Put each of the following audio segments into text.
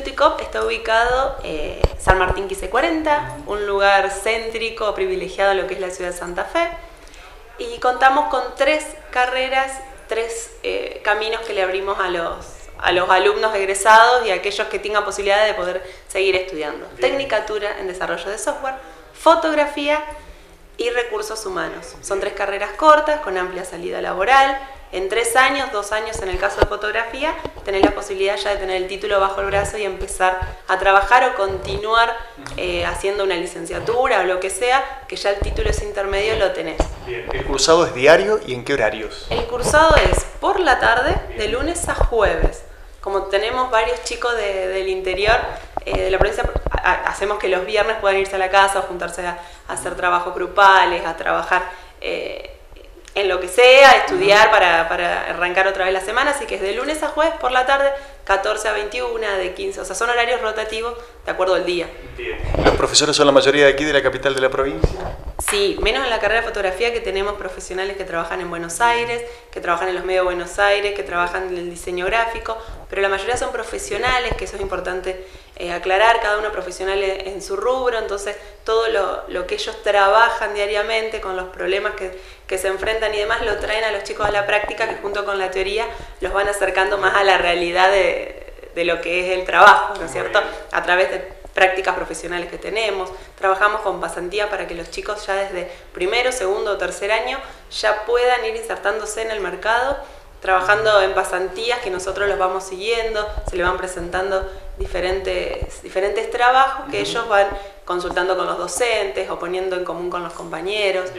Está ubicado eh, San Martín 1540, un lugar céntrico, privilegiado en lo que es la ciudad de Santa Fe. Y contamos con tres carreras, tres eh, caminos que le abrimos a los, a los alumnos egresados y a aquellos que tengan posibilidad de poder seguir estudiando. Tecnicatura en desarrollo de software, fotografía y recursos humanos. Son tres carreras cortas con amplia salida laboral. En tres años, dos años en el caso de fotografía, tenés la posibilidad ya de tener el título bajo el brazo y empezar a trabajar o continuar eh, haciendo una licenciatura o lo que sea, que ya el título es intermedio lo tenés. ¿El cursado es diario y en qué horarios? El cursado es por la tarde, de lunes a jueves. Como tenemos varios chicos del interior eh, de la provincia, hacemos que los viernes puedan irse a la casa o juntarse a, hacer trabajos grupales, a trabajar eh, en lo que sea, estudiar para, para, arrancar otra vez la semana, así que es de lunes a jueves por la tarde, 14 a 21, de 15, o sea, son horarios rotativos de acuerdo al día. ¿Los profesores son la mayoría de aquí de la capital de la provincia? Sí, menos en la carrera de fotografía que tenemos profesionales que trabajan en Buenos Aires, que trabajan en los medios de Buenos Aires, que trabajan en el diseño gráfico, pero la mayoría son profesionales, que eso es importante eh, aclarar, cada uno profesional en su rubro, entonces todo lo, lo, que ellos trabajan diariamente con los problemas que, que, se enfrentan y demás lo traen a los chicos a la práctica que junto con la teoría los van acercando más a la realidad de, de lo que es el trabajo, ¿no es cierto? A través de prácticas profesionales que tenemos, trabajamos con pasantía para que los chicos ya desde primero, segundo o tercer año ya puedan ir insertándose en el mercado, trabajando en pasantías que nosotros los vamos siguiendo, se le van presentando diferentes, diferentes trabajos que ellos van consultando con los docentes o poniendo en común con los compañeros.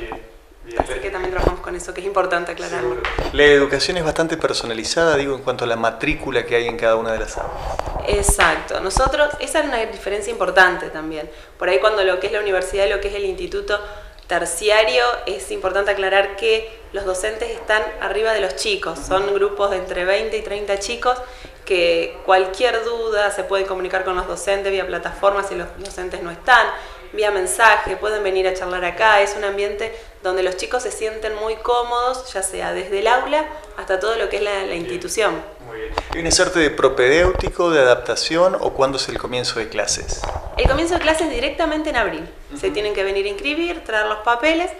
Así que también trabajamos con eso, que es importante aclararlo. La educación es bastante personalizada, digo, en cuanto a la matrícula que hay en cada una de las aulas. Exacto. Nosotros, esa es una diferencia importante también. Por ahí cuando lo que es la universidad y lo que es el instituto terciario, es importante aclarar que los docentes están arriba de los chicos. Son grupos de entre 20 y 30 chicos que cualquier duda se puede comunicar con los docentes vía plataformas si los docentes no están vía mensaje, pueden venir a charlar acá, es un ambiente donde los chicos se sienten muy cómodos, ya sea desde el aula hasta todo lo que es la, la institución. Muy bien. ¿Hay un exerto de propedéutico, de adaptación o cuándo es el comienzo de clases? El comienzo de clases directamente en abril. Uh -huh. Se tienen que venir a inscribir, traer los papeles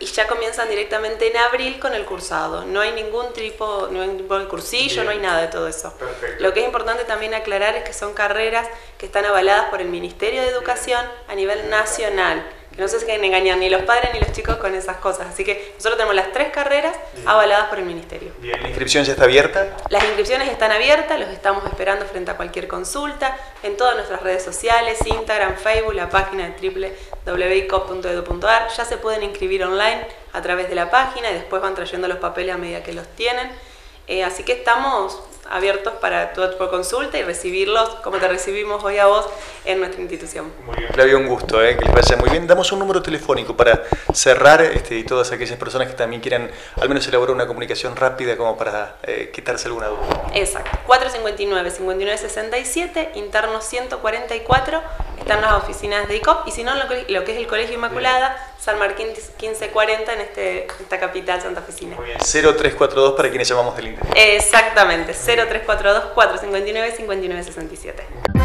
y ya comienzan directamente en abril con el cursado. No hay ningún tipo, no hay ningún cursillo, Bien. no hay nada de todo eso. Perfecto. Lo que es importante también aclarar es que son carreras que están avaladas por el Ministerio de Educación a nivel nacional. Que no se dejen engañar ni los padres ni los chicos con esas cosas. Así que nosotros tenemos las tres carreras avaladas por el Ministerio. Bien. ¿La inscripción ya está abierta? Las inscripciones están abiertas, los estamos esperando frente a cualquier consulta en todas nuestras redes sociales, Instagram, Facebook, la página de www.icop.edu.ar. Ya se pueden inscribir online a través de la página y después van trayendo los papeles a medida que los tienen. Eh, así que estamos abiertos para tu consulta y recibirlos como te recibimos hoy a vos en nuestra institución. Muy bien, Flavio, un gusto, eh, que les vaya muy bien. Damos un número telefónico para cerrar este, y todas aquellas personas que también quieran al menos elaborar una comunicación rápida como para eh, quitarse alguna duda. Exacto, 459-5967, interno 144, están las oficinas de ICOP y si no, lo que, lo que es el Colegio Inmaculada, bien. San Martín 1540 en este, esta capital santafesina. Muy bien, 0342 para quienes llamamos del interior. Exactamente, 0342 459 5967.